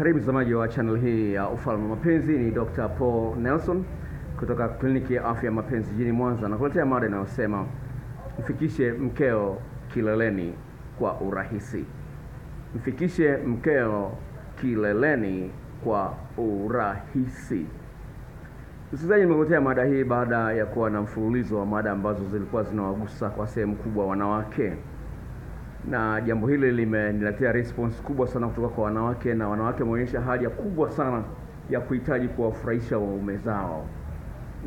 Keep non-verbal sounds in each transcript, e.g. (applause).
Karibu mtazamaji wa channel hii ya Ufalme wa Mapenzi. Ni Dr. Paul Nelson kutoka kliniki ya afya ya mapenzi jijini Mwanza nakuletea mada inayosema mfikishe mkeo kileleni kwa urahisi. Mfikishe mkeo kileleni kwa urahisi. Msikilizaji, nimekuletea mada hii baada ya kuwa na mfululizo wa mada ambazo zilikuwa zinawagusa kwa sehemu kubwa wanawake na jambo hili limeniletea response kubwa sana kutoka kwa wanawake, na wanawake wameonyesha haja kubwa sana ya kuhitaji kuwafurahisha waume zao,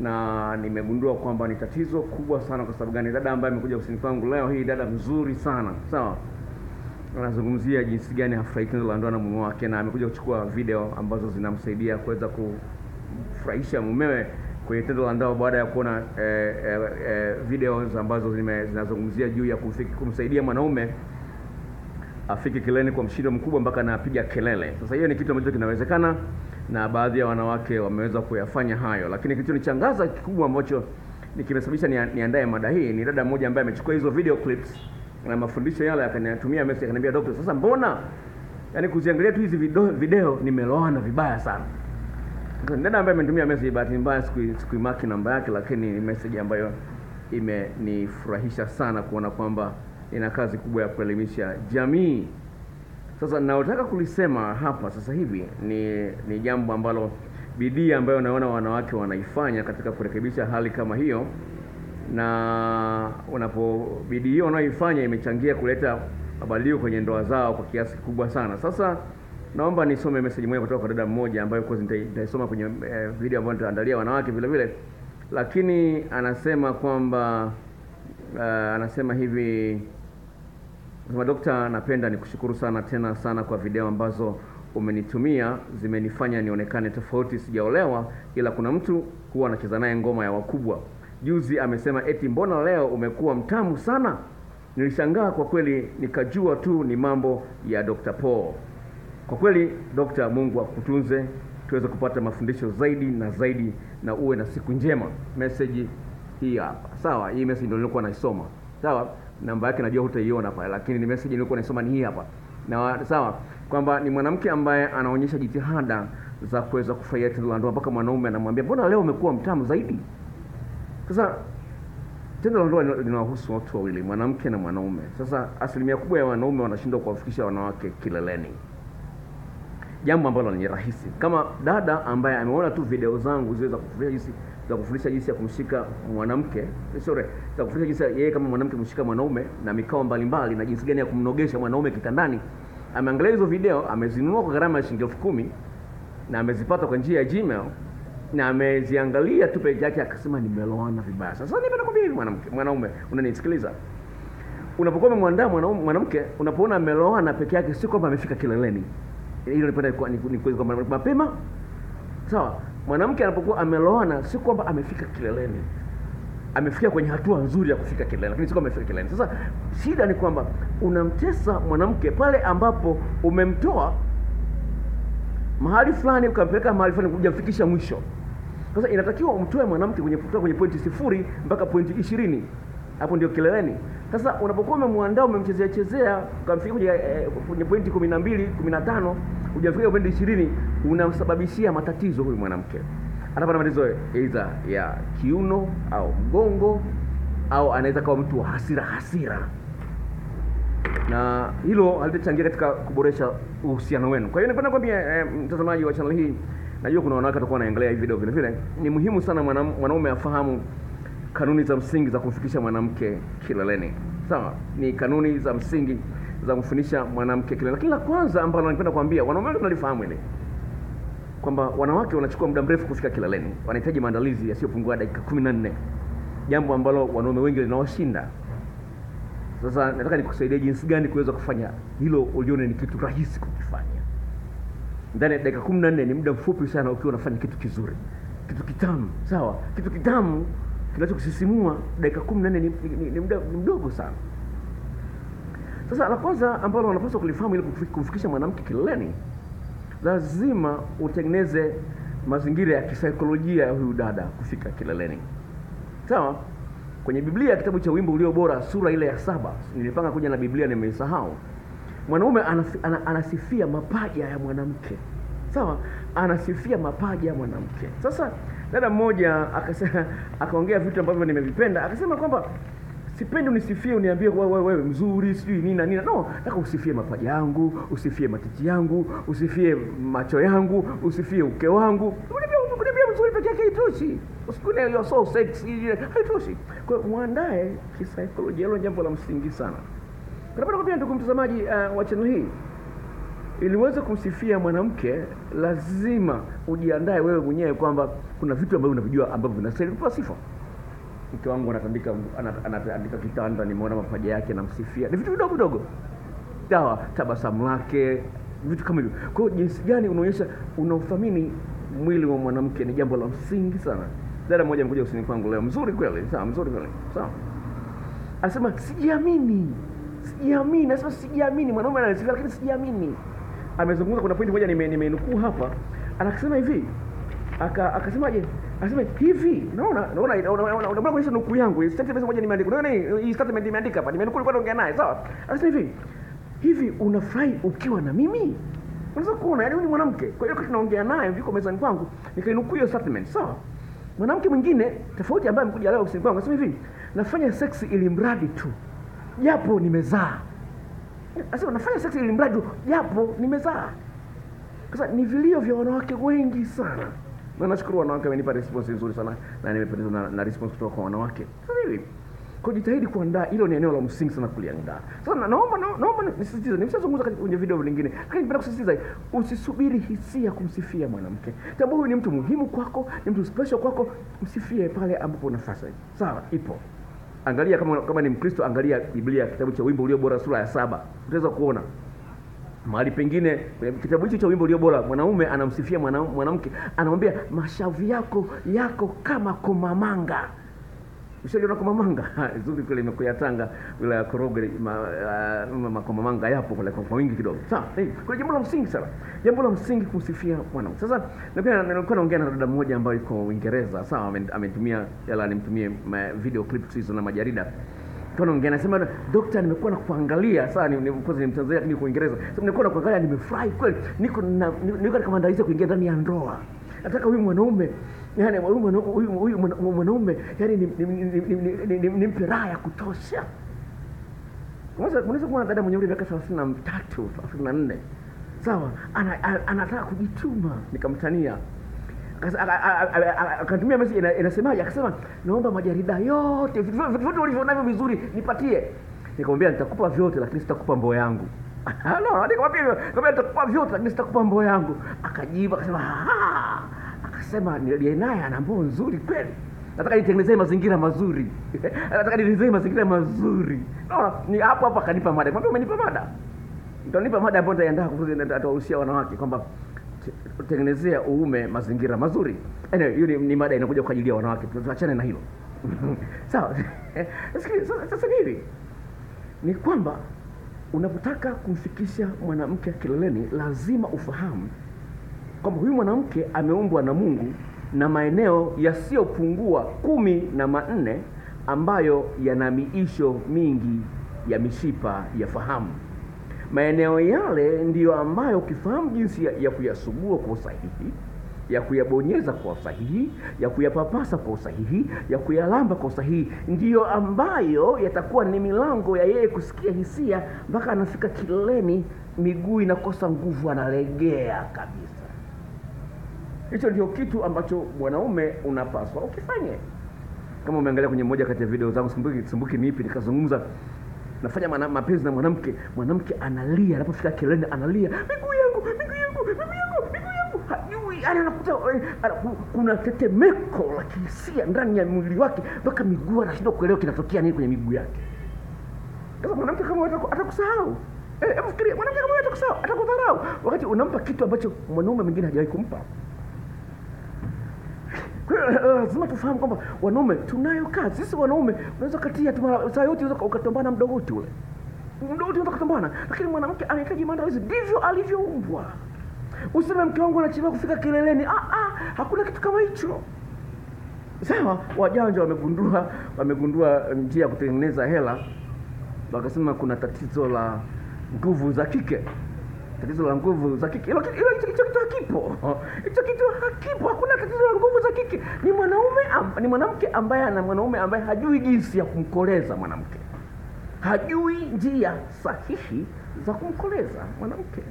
na nimegundua kwamba ni tatizo kubwa sana. Kwa sababu gani? Dada ambaye amekuja kusini kwangu leo hii, dada mzuri sana sawa, anazungumzia jinsi gani hafurahi tendo la ndoa na mume wake, na amekuja kuchukua video ambazo zinamsaidia kuweza kufurahisha mumewe kwenye tendo la ndoa baada ya kuona eh, eh, eh, videos ambazo zinazungumzia juu ya kufiki, kumsaidia mwanaume afike kileleni kwa mshindo mkubwa mpaka anapiga kelele. Sasa hiyo ni kitu ambacho kinawezekana na baadhi ya wanawake wameweza kuyafanya hayo, lakini kilichonichangaza kikubwa ambacho kimesababisha niandae ni mada hii ni dada mmoja ambaye amechukua hizo video clips na mafundisho yale akanitumia message akaniambia, daktari, sasa mbona yani kuziangalia tu hizi video, video nimeloana vibaya sana. Dada ambaye amenitumia message, bahati mbaya siku sikuimaki namba yake, lakini ni message ambayo imenifurahisha sana kuona kwamba ina kazi kubwa ya kuelimisha jamii. Sasa naotaka kulisema hapa sasa hivi ni ni jambo ambalo bidii ambayo naona wanawake wanaifanya katika kurekebisha hali kama hiyo, na unapo bidii hiyo wanayoifanya imechangia kuleta mabadiliko kwenye ndoa zao kwa kiasi kikubwa sana. Sasa naomba nisome message moja kutoka kwa dada mmoja ambayo of course nitaisoma kwenye eh, video ambayo nitaandalia wanawake vile vile, lakini anasema kwamba uh, anasema hivi anasema, dokta, napenda nikushukuru sana tena sana kwa video ambazo umenitumia, zimenifanya nionekane tofauti. Sijaolewa, ila kuna mtu huwa anacheza naye ngoma ya wakubwa. Juzi amesema eti mbona leo umekuwa mtamu sana. Nilishangaa kwa kweli, nikajua tu ni mambo ya Dr. Paul. Kwa kweli Dokta, Mungu akutunze, tuweze kupata mafundisho zaidi na zaidi, na uwe na siku njema. Message hii hapa, sawa. Hii message ndio nilikuwa naisoma, sawa. Namba yake najua hutaiona pale, lakini ni message nilikuwa naisoma ni hii hapa, na sawa, kwamba ni mwanamke ambaye anaonyesha jitihada za kuweza kufurahia tendo la ndoa, mpaka mwanaume anamwambia mbona leo umekuwa mtamu zaidi. Sasa tendo la ndoa linawahusu watu wawili, mwanamke na mwanaume. Sasa asilimia kubwa ya wanaume wanashindwa kuwafikisha wanawake kileleni jambo ambalo ni rahisi. Kama dada ambaye ameona tu video zangu zile za kufundisha jinsi za kufundisha jinsi ya kumshika mwanamke, eh, sorry, za kufundisha jinsi yeye kama mwanamke kumshika mwanaume na mikao mbalimbali na jinsi gani ya kumnogesha mwanaume kitandani, ameangalia hizo video, amezinunua kwa gharama ya shilingi elfu kumi na amezipata kwa njia ya Gmail na ameziangalia tu peke yake, akasema nimeloana vibaya. Sasa nipenda kwambia hivi, mwanamke, mwanaume unanisikiliza, unapokuwa umemwandaa mwanamke, unapoona ameloana peke yake, si kwamba amefika kileleni hilo nipenda ni kweli kwamba mapema sawa. Mwanamke anapokuwa ameloana, si kwamba amefika kileleni, amefikia kwenye hatua nzuri ya kufika kileleni, lakini si kwamba amefika kileleni. Sasa shida ni kwamba unamtesa mwanamke pale ambapo umemtoa mahali fulani ukampeleka mahali fulani hujamfikisha mwisho. Sasa inatakiwa umtoe mwanamke kwenye kutoka kwenye pointi sifuri mpaka pointi ishirini hapo ndio kileleni. Sasa unapokuwa umemwandaa umemchezea chezea ukamfikia kwenye, eh, kwenye pointi kumi na mbili kumi na tano hujafika pointi ishirini unamsababishia matatizo huyu mwanamke. Atapata matatizo aidha ya kiuno au mgongo au anaweza kawa mtu wa hasira hasira, na hilo halitachangia katika kuboresha uhusiano wenu. Kwa hiyo napenda kwambia eh, mtazamaji wa channel hii, najua kuna wanawake watakuwa wanaangalia hii video vile vile. Ni muhimu sana mwanaume afahamu kanuni za msingi za kumfikisha mwanamke kileleni. Sawa, ni kanuni za msingi za kumfundisha mwanamke kileleni. Lakini la kwanza ambalo napenda kuambia wanaume wengi tunalifahamu hili kwamba wanawake wanachukua muda mrefu kufika kileleni, wanahitaji maandalizi yasiyopungua dakika kumi na nne, jambo ambalo wanaume wengi linawashinda. Sasa nataka nikusaidie jinsi gani kuweza kufanya hilo, ulione ni kitu rahisi kukifanya ndani ya dakika kumi na nne. Ni muda mfupi sana ukiwa unafanya kitu kizuri, kitu kitamu. Sawa, kitu kitamu kinachokusisimua dakika kumi na nne ni, ni, ni, ni mdogo sana. Sasa la kwanza ambalo wanapaswa kulifahamu ili kumfikisha mwanamke kileleni, lazima utengeneze mazingira ya kisaikolojia ya huyu dada kufika kileleni. Sawa, kwenye Biblia kitabu cha Wimbo Ulio Bora sura ile ya saba, nilipanga kuja na Biblia nimeisahau. Mwanaume anasifia mapaja ya mwanamke sawa, anasifia mapaja ya mwanamke. Sasa dada mmoja akasema, akaongea vitu ambavyo nimevipenda, akasema kwamba sipendi unisifie uniambie wewe wewe mzuri sijui nini na nini. No, nataka usifie mapaja yangu, usifie matiti yangu, usifie macho yangu, usifie uke wangu. Uniambie mzuri peke yake haitoshi. Usikune you're so sexy, haitoshi. Kwa hiyo muandae kisaikolojia, hilo jambo la msingi sana. Napenda kwambia ndugu mtazamaji uh, wa channel hii ili uweze kumsifia mwanamke lazima ujiandae wewe mwenyewe kwamba kuna vitu ambavyo unavijua ambavyo vinastahili kupewa sifa. Mke wangu anatandika anatandika kitanda, nimeona mapaja yake, namsifia. Ni vitu vidogo vidogo, sawa, tabasamu lake, vitu kama hivyo. Kwa hiyo jinsi gani unaonyesha unauthamini mwili wa mwanamke ni jambo la msingi sana. Dada mmoja amekuja usini kwangu leo, mzuri kweli, sawa, mzuri kweli, sawa anasema sijiamini, sijiamini. Anasema sijiamini, mwanaume anasifia lakini sijiamini. Amezungumza, kuna pointi moja nime- nimeinukuu hapa, anasema hivi aka akasemaje? Anasema hivi, naona naona naona kuonyesha nukuu yangu, hii statement moja nimeandika, unaona hii statement nimeandika hapa, nimenukuu, nilikuwa naongea naye, sawa. Anasema hivi hivi, unafurahi ukiwa na mimi? Unaweza kuona, yani huyu mwanamke. Kwa hiyo tunaongea naye, yuko mezani kwangu, nikainukuu hiyo statement, sawa. Mwanamke mwingine tofauti ambaye amekuja leo ofisini kwangu anasema hivi, nafanya seksi ili mradi tu japo nimezaa. Anasema nafanya seksi ili mradi japo nimezaa. Sasa ni vilio vya wanawake wengi sana, na nashukuru wanawake wamenipa response nzuri sana, na nimependezwa na, na response kutoka kwa wanawake. Sasa hivi kujitahidi kuandaa, hilo ni eneo la msingi sana kuliandaa. Sasa na- naomba na- naomba nisisitize, nimeshazungumza kwenye video nyingine, lakini napenda kusisitiza, usisubiri hisia kumsifia mwanamke. Tambua huyu ni mtu muhimu kwako, ni mtu special kwako, msifie pale ambapo nafasi sawa ipo. Angalia kama kama ni Mkristo, angalia Biblia, kitabu cha Wimbo Ulio Bora sura ya saba, utaweza kuona mahali pengine kitabu hicho cha wimbo ulio bora, mwanaume anamsifia mwanamke, anamwambia mashavu yako yako kama komamanga. Ushaliona komamanga? (laughs) Zuri kule imekuya Tanga, wilaya ya Korogwe, ma, uh, makomamanga yapo kule kwa wingi kidogo. Sawa, hey, kuna jambo la msingi sana, jambo la msingi kumsifia Bwana. Sasa nilikuwa nilikuwa naongea na dada mmoja ambaye yuko Uingereza, sawa, ame- ametumia yala nimtumie video clips hizo na majarida tunaongea nasema dokta, nimekuwa na kuangalia sasa, ni, course ni Mtanzania lakini kwa Uingereza. Sasa nimekuwa na kuangalia, nimefurahi kweli, niko niko katika maandalizi ya kuingia ndani ya ndoa. Nataka huyu mwanaume yani huyu mwanaume yani nimpe ni, ni, ni, ni, ni, ni, nimpe raha ya kutosha. Unaweza kuwa dada mwenye umri miaka thelathini na tatu thelathini na nne sawa, ana, ana, anataka kujituma, nikamtania akatumia message inasemaje? Akasema naomba majarida yote, vitu vyote ulivyo navyo vizuri nipatie. Nikamwambia nitakupa vyote, lakini sitakupa mboo yangu. (laughs) nitakupa vyote, lakini sitakupa mboo yangu. Akajibu akasema Nilie naye ana mboo nzuri kweli, nataka nitengenezee mazingira mazuri, (laughs) nataka nitengenezee mazingira mazuri. No, ni hapo hapo akanipa mada. kwambia umenipa mada, utanipa mada ambayo nitaiandaa atawahusia wanawake kwamba tengenezea uume mazingira mazuri. Anyway, hiyo ni, mada inakuja kwa ajili ya wanawake, tuachane na hilo (laughs) sawa. (laughs) Sasa- hivi ni kwamba unapotaka kumfikisha mwanamke kileleni, lazima ufahamu kwamba huyu mwanamke ameumbwa na Mungu na maeneo yasiyopungua kumi na manne ambayo yana miisho mingi ya mishipa ya fahamu. Maeneo yale ndiyo ambayo ukifahamu jinsi ya, ya kuyasugua kwa usahihi, ya kuyabonyeza kwa usahihi, ya kuyapapasa kwa usahihi, ya kuyalamba kwa usahihi, ndiyo ambayo yatakuwa ni milango ya yeye kusikia hisia mpaka anafika kileleni, miguu inakosa nguvu, analegea kabisa. Hicho ndio kitu ambacho mwanaume unapaswa ukifanye. Kama umeangalia kwenye moja kati ya video zangu, sumbuki sumbuki ni ipi, nikazungumza nafanya mana, mapenzi na mwanamke, mwanamke analia, anapofika kileleni analia, miguu yangu, miguu yangu, miguu yangu, miguu yangu, hajui yani, anakuta eh, kuna tetemeko la kihisia ndani ya mwili wake mpaka miguu anashindwa kuelewa kinatokea nini kwenye miguu yake. Sasa mwanamke kama wewe atakusahau. Eh, hebu fikiria mwanamke kama wewe atakusahau, atakudharau wakati unampa kitu ambacho mwanaume mwingine hajawahi kumpa. Lazima tufahamu kwamba wanaume tunayo kazi. Sisi wanaume unaweza katia tu saa yote unaweza ukatombana mdogoti ule. Mdogoti unaweza kutombana, lakini mwanamke anahitaji maandalizi, ndivyo alivyoumbwa. Useme mke wangu anachelewa kufika kileleni. Ah, ah, hakuna kitu kama hicho. Sawa, wajanja wamegundua wamegundua njia ya kutengeneza hela, wakasema kuna tatizo la nguvu za kike. Tatizo la nguvu za kike. Hilo kitu hakipo, (laughs) hicho kitu hakipo. Hakuna tatizo la nguvu za kike. Ni mwanaume ni mwanamke ambaye ana mwanaume ambaye hajui jinsi ya kumkoleza mwanamke, hajui njia sahihi za kumkoleza mwanamke.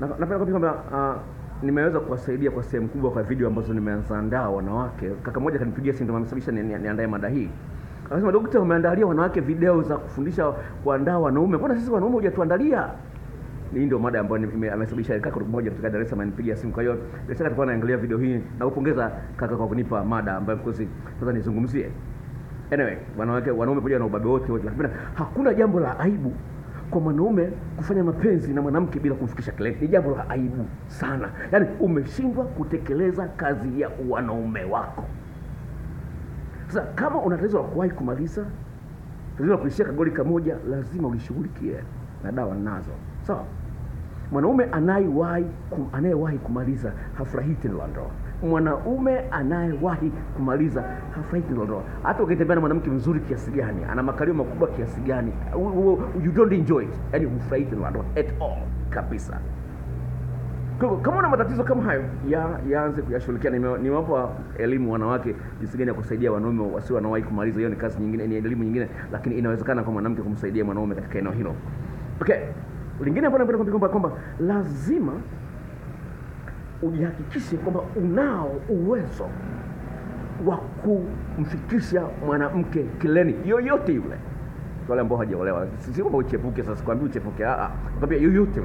Na- napenda kuambia kwamba uh, nimeweza kuwasaidia kwa sehemu kubwa kwa video ambazo nimeandaa wanawake. Kaka mmoja kanipigia simu, ndio amesababisha ni- ni- niandae mada hii. Akasema, dokta, umeandalia wanawake video za kufundisha kuandaa wanaume, mbona sisi wanaume hujatuandalia? Hii ndio mada ambayo amesababisha kaka mmoja kutoka Dar es Salaam nipigia simu. Kwa hiyo bila shaka tulikuwa naangalia video hii na kupongeza kaka kwa kunipa mada ambayo of course sasa nizungumzie. Anyway, wanawake wanaume pamoja na ubabe wote wote, lakini hakuna jambo la aibu kwa mwanaume kufanya mapenzi na mwanamke bila kumfikisha kilele. Ni jambo la aibu sana, yaani umeshindwa kutekeleza kazi ya wanaume wako. Sasa kama una tatizo la kuwahi kumaliza, tatizo la kuishia kagoli kamoja, lazima ulishughulikie na dawa nazo, sawa? So, Mwanaume anayewahi kum, anayewahi kumaliza hafurahii tendo la ndoa. Mwanaume anayewahi kumaliza hafurahii tendo la ndoa. Hata ukitembea na mwanamke mzuri kiasi gani, ana makalio makubwa kiasi gani, you don't enjoy it, yani hufurahii tendo la ndoa at all kabisa. Kwa hivyo kama una matatizo kama hayo ya yaanze kuyashughulikia. Nime- Nimewapa elimu wanawake jinsi gani ya kusaidia wanaume wasio wanawahi kumaliza. Hiyo ni kazi nyingine, ni elimu nyingine, lakini inawezekana kwa mwanamke kumsaidia mwanaume katika eneo hilo. Okay, lingine ambalo napenda kwamba kwamba lazima ujihakikishe kwamba unao uwezo wa kumfikisha mwanamke kileni yoyote yule, wale ambao hajaolewa. Si kwamba uchepuke sasa, kwambia uchepuke, ah, ah, kwambia yoyote.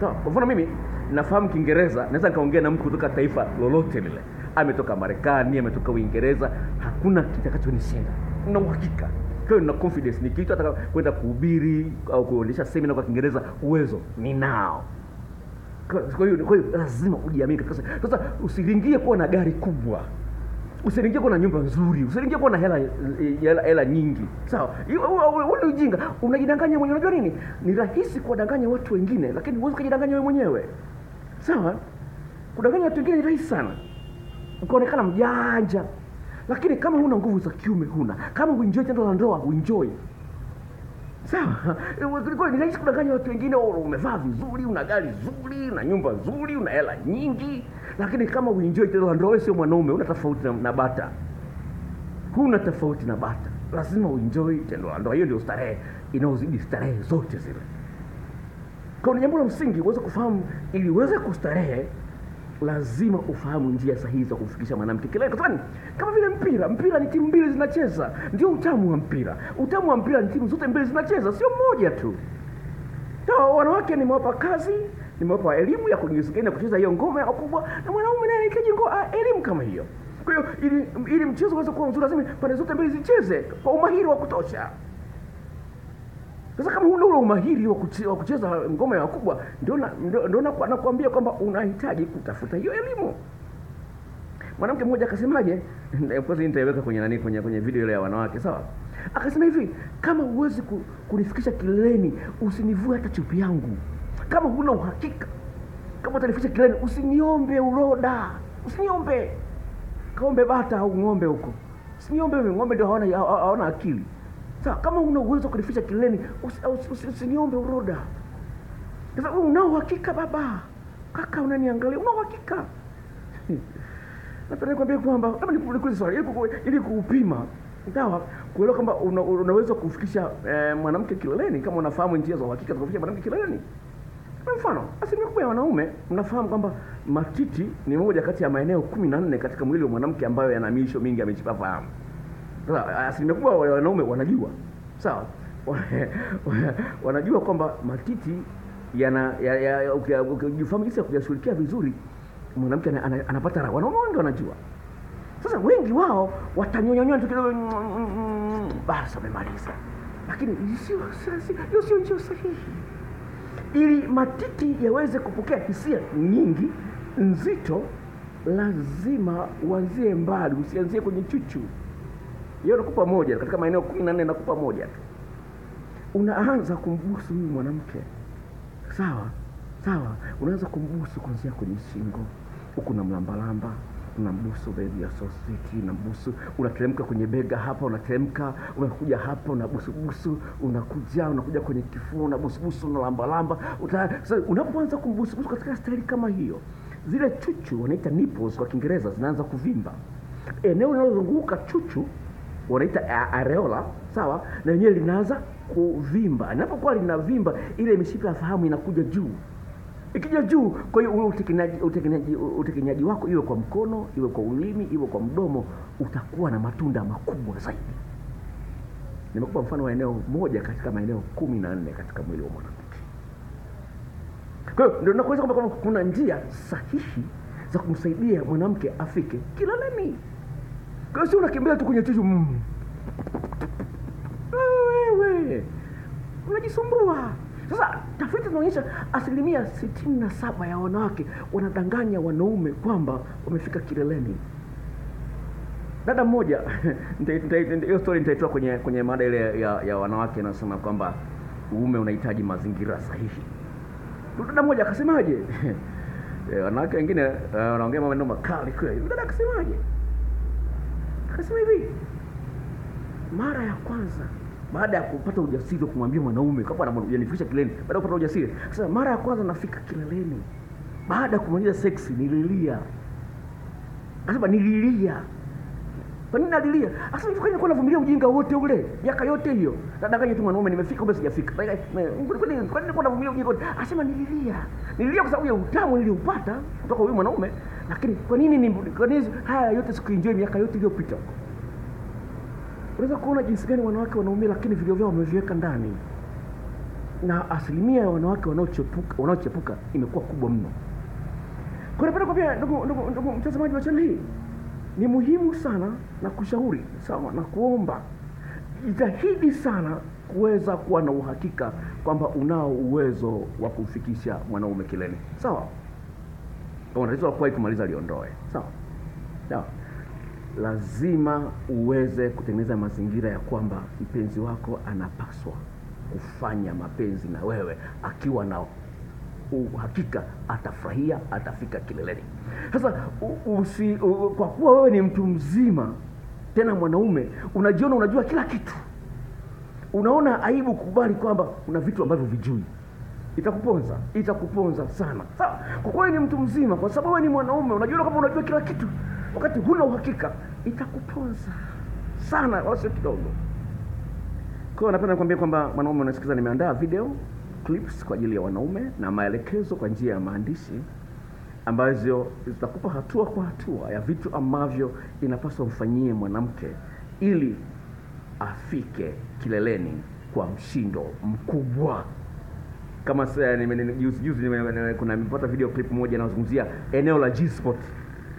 Sawa. Kwa mfano mimi nafahamu Kiingereza, naweza nikaongea na mtu kutoka taifa lolote lile, ametoka Marekani, ametoka Uingereza, hakuna kitakachonishinda, na uhakika. Kwa na confidence, nikiitwa hata kwenda kuhubiri au kuonyesha semina kwa Kiingereza, uwezo ninao. Kwa hiyo kwa hiyo lazima ujiamini katika sasa. Usilingie kuwa na gari kubwa, usilingie kuwa na nyumba nzuri, usilingie kuwa na hela hela, hela nyingi. Sawa, wewe ni ujinga, unajidanganya mwenyewe. Unajua nini? Ni rahisi kuwadanganya watu wengine, lakini huwezi kujidanganya wewe mwenyewe. Sawa, kudanganya watu wengine ni rahisi sana, ukaonekana mjanja, lakini kama huna nguvu za kiume, huna. Kama huenjoy tendo la ndoa, huenjoy. Sawa, ni rahisi kudanganya watu wengine, umevaa vizuri, una gari zuri, una nyumba nzuri, una hela nyingi, lakini kama uenjoy tendo la ndoa, wewe sio mwanaume, una tofauti na, na bata, huna tofauti na bata. Lazima uenjoy tendo la ndoa. Hiyo ndio starehe. Inayozidi starehe zote zile. Kwa ni jambo la msingi uweze kufahamu, ili uweze kustarehe lazima ufahamu njia sahihi za kumfikisha mwanamke kilele. Kwa kama vile mpira, mpira ni timu mbili zinacheza, ndio utamu wa mpira. Utamu wa mpira ni timu zote mbili zinacheza, sio moja tu. Sawa, wanawake nimewapa kazi, nimewapa elimu ya kujisikia kucheza hiyo ngoma ya kubwa, na mwanaume naye anahitaji ah, elimu kama hiyo. Kwa hiyo ili, ili mchezo uweze kuwa mzuri, lazima pande zote mbili zicheze kwa umahiri wa kutosha. Sasa kama huna ule umahiri wa kucheza ngoma ya wakubwa, ndio nakuambia kwamba unahitaji kutafuta hiyo elimu. Mwanamke mmoja akasemaje? (laughs) Of course nitaiweka kwenye nani, kwenye kwenye video ile ya wanawake, sawa? Akasema hivi, kama huwezi ku, kunifikisha kileleni, usinivue hata chupi yangu. Kama huna uhakika kama utanifikisha kileleni, usiniombe uroda, usiniombe kaombe bata au ng'ombe huko, usiniombe. Ng'ombe ndio hawana ha- hawana akili. Sawa, kama una uwezo kunificha kileni usiniombe uroda. Sasa wewe una uhakika baba, kaka, unaniangalia, una uhakika (laughs) Napenda nikwambie kwamba labda nikuulize swali ili kuupima sawa, kuelewa kwamba una, unaweza kufikisha eh, mwanamke kileleni kama unafahamu njia za uhakika za kufikisha mwanamke kileleni. Kwa mfano, asilimia kubwa ya wanaume mnafahamu kwamba matiti ni moja kati ya maeneo kumi na nne katika mwili wa mwanamke ambayo yana miisho mingi ya mishipa fahamu. Sasa asilimia kubwa wanaume wanajua sawa, (laughs) wanajua kwamba matiti yana ya, ya, ya, ukijifahamu jinsi ya kuyashughulikia vizuri, mwanamke ana- ana- anapata raha. Wanaume wengi wanajua. Sasa wengi wao watanyonyonyoa tu kidogo, mm, mm, mm, basi wamemaliza, lakini hiyo sio njia sahihi ili matiti yaweze kupokea hisia nyingi nzito, lazima uanzie mbali, usianzie kwenye chuchu. Hiyo nakupa moja katika maeneo kumi na nne, nakupa moja tu. Unaanza kumbusu huyu mwanamke, sawa sawa, unaanza kumbusu kuanzia kwenye shingo, huku na mlambalamba, unambusu baby ya sosiki, unambusu, unateremka kwenye bega hapa, unateremka, unakuja hapa, unabusubusu, unakuja unakuja kwenye kifua, unabusubusu, unalambalamba. So, unapoanza kumbusubusu katika staili kama hiyo, zile chuchu wanaita nipples kwa Kiingereza zinaanza kuvimba. Eneo linalozunguka chuchu wanaita areola, sawa, na yenyewe linaanza kuvimba. Inapokuwa linavimba, ile mishipa ya fahamu inakuja juu ikija juu. Kwa hiyo ule utekenyaji, wako iwe kwa mkono, iwe kwa ulimi, iwe kwa mdomo, utakuwa na matunda makubwa zaidi. Nimekupa mfano wa eneo moja katika maeneo kumi na nne katika mwili wa mwanamke. Kwa hiyo ndio nakueleza kwamba kuna njia sahihi za kumsaidia mwanamke afike kileleni. Kwa hiyo si unakimbia tu kwenye chuchu mm. Wewe unajisumbua. Sasa tafiti zinaonyesha asilimia sitini na saba ya wanawake wanadanganya wanaume kwamba wamefika kileleni. Dada mmoja (laughs) hiyo story nitaitoa kwenye kwenye mada ile ya, ya wanawake inasema kwamba uume unahitaji mazingira sahihi. Dada mmoja akasemaje? (laughs) Eh, wanawake wengine eh, wanaongea maneno makali kweli. Dada akasemaje? Akasema hivi, mara ya kwanza baada ya kupata ujasiri wa kumwambia mwanaume kama ananifikisha kileleni, baada ya kupata ujasiri, sasa mara ya kwanza nafika kileleni, baada ya kumaliza seksi nililia. Anasema nililia. Kwa nini nalilia? Akasema hivi kwani navumilia ujinga wote ule miaka yote hiyo? Nadanganya tu mwanaume nimefika kumbe sijafika. Kwa nini kwa nini navumilia ujinga wote? Akasema nililia. Nililia kwa sababu ya utamu niliupata kutoka huyu mwanaume, lakini kwa nini ni kwa nini haya yote sikuenjoy miaka yote iliyopita? Unaweza kuona jinsi gani wanawake wanaumia, lakini vilio vyao wameviweka ndani, na asilimia ya wanawake wanaochepuka wanaochepuka imekuwa kubwa mno. Kwa napenda kwambia ndugu ndugu ndugu mtazamaji wa channel hii, ni muhimu sana na kushauri sawa na kuomba, jitahidi sana kuweza kuwa na uhakika kwamba unao uwezo wa kumfikisha mwanaume kilele, sawa. Kama tatizo la kuwahi kumaliza liondoe, sawa. Sawa. Lazima uweze kutengeneza mazingira ya kwamba mpenzi wako anapaswa kufanya mapenzi na wewe akiwa na uhakika atafurahia, atafika kileleni. Sasa usi, kwa kuwa wewe ni mtu mzima tena mwanaume, unajiona unajua kila kitu, unaona aibu kubali kwamba una vitu ambavyo vijui itakuponza itakuponza sana. Sawa kwa kuwa ni mtu mzima kwa sababu wewe ni mwanaume unajua kama unajua kila kitu. Wakati huna uhakika itakuponza sana wala sio kidogo? Kwa hiyo napenda kuambia kwamba mwanaume unasikiza nimeandaa video clips kwa ajili ya wanaume na maelekezo kwa njia ya maandishi ambazo zitakupa hatua kwa hatua ya vitu ambavyo inapaswa mfanyie mwanamke ili afike kileleni kwa mshindo mkubwa kama nime- juzi juzi kuna nimepata video clip moja inayozungumzia eneo la G-spot.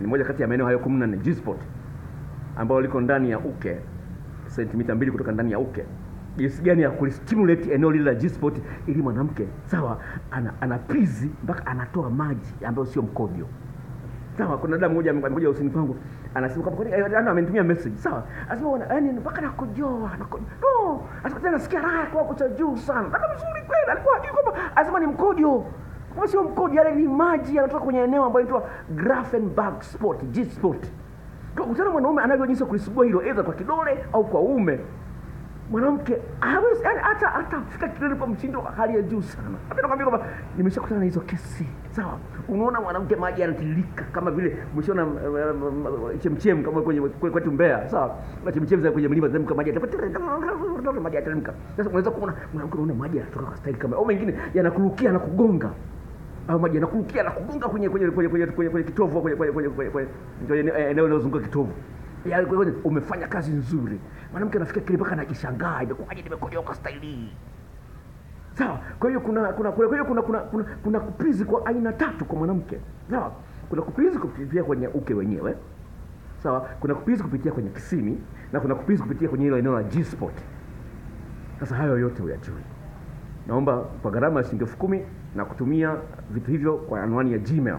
Ni moja kati ya maeneo hayo 14 G-spot ambayo liko ndani ya uke sentimita mbili kutoka ndani ya uke. Jinsi gani ya kulistimulate eneo lile la G-spot ili mwanamke sawa ana, ana prizi mpaka anatoa maji ambayo sio mkojo. Sawa, kuna dada mmoja amekuja usini kwangu anasema kwamba kweli yani ana amenitumia message. Sawa. Anasema wana yani mpaka nakojoa, nakojoa. No, anasema tena nasikia raha kwa kucha juu sana. Kaka vizuri kweli, alikuwa hajui kwamba anasema ni mkojo. Kama sio mkojo, yale ni maji yanatoka kwenye eneo ambayo inaitwa Grafenberg spot, G spot. Kwa kutana mwanaume anavyojinsi kulisugua hilo aidha kwa kidole au kwa uume mwanamke hawezi yani hata hata fika kilele kwa mshindo wa hali ya juu sana. Napenda nakwambia kwamba nimeshakutana na hizo kesi. Sawa. Unaona mwanamke maji yanatiririka kama vile mshaona chemchem kama kwenye kwetu Mbeya. Sawa. Na chemchem za kwenye mlima zemka maji maji yatateremka. Sasa unaweza kuona mwanamke unaona maji yanatoka kwa staili kama au mengine yanakurukia na kugonga au maji yanakurukia na kugonga kwenye kwenye kwenye kwenye kwenye kitovu kwenye kwenye kwenye kwenye eneo linalozunguka kitovu. Ya, kwa hiyo umefanya kazi nzuri. Mwanamke anafikia kile mpaka anajishangaa, imekuwaje nimekojoa kwa staili hii? Sawa. Kwa hiyo kuna kuna kuna kwa hiyo kuna kuna kuna, kuna kupizi kwa aina tatu kwa mwanamke. Sawa. Kuna kupizi kupitia kwenye uke wenyewe. Sawa. Kuna kupizi kupitia kwenye kisimi na kuna kupizi kupitia kwenye ile eneo la G spot. Sasa hayo yote uyajui. Naomba kwa gharama ya shilingi elfu kumi na kutumia vitu hivyo kwa anwani ya Gmail.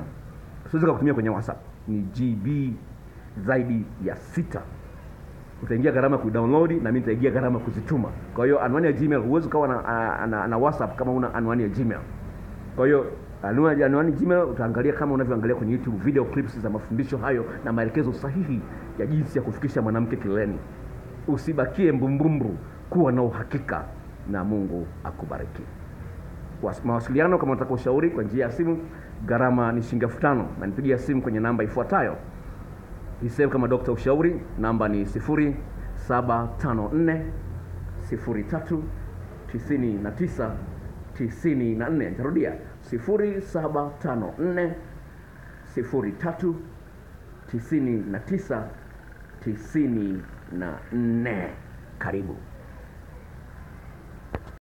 Siwezi kutumia kwenye WhatsApp. Ni GB zaidi ya sita utaingia gharama kudownload na mimi nitaingia gharama kuzituma. Kwa hiyo anwani ya Gmail huwezi ukawa na, na, na, na WhatsApp kama una anwani ya Gmail. Kwa hiyo Anwani anwani Gmail utaangalia kama unavyoangalia kwenye YouTube video clips za mafundisho hayo na maelekezo sahihi ya jinsi ya kufikisha mwanamke kileleni. Usibakie mbumbumbu, kuwa na uhakika na Mungu akubariki. Kwa mawasiliano, kama unataka ushauri kwa njia ya simu, gharama ni shilingi elfu tano na nipigia simu kwenye namba ifuatayo. Isave kama dokta Ushauri, namba ni 0754 03 99 94. Nitarudia 0754 03 99 94. Karibu.